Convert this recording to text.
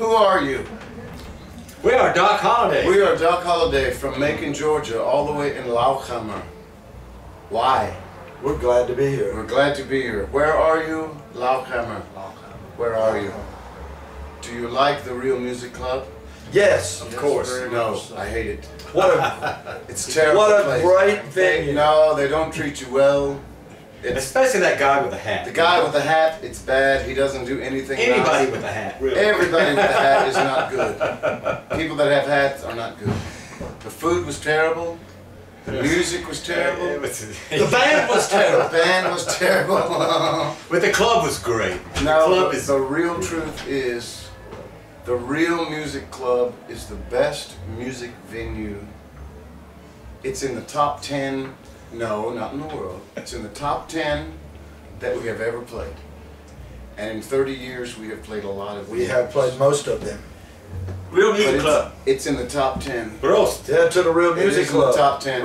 Who are you? We are Doc Holliday. We are Doc Holliday from Macon, Georgia, all the way in Lauchhammer. Why? We're glad to be here. We're glad to be here. Where are you? Lauchhammer. Where are you? Do you like the Real Music Club? Yes. Of course. Very no, I hate it. What a It's terrible. What a place. great venue. No, they don't treat you well. Especially that guy with the hat. the guy with the hat. It's bad. He doesn't do anything. Anybody nice. with a hat. really. Everybody with a hat is not good. People that have hats are not good. The food was terrible. The music was terrible. was- The band was terrible. The band was terrible. but the club was great. the No, club the, is the real truth is, the Real Music Club is the best music venue. It's in the top 10, no, not in the world. It's in the top 10 that we have ever played. And in 30 years, we have played a lot of We venues. have played most of them. Real Music it's, Club. it's in the top 10. Prost. Yeah, to the Real It Music is in the Club. top 10.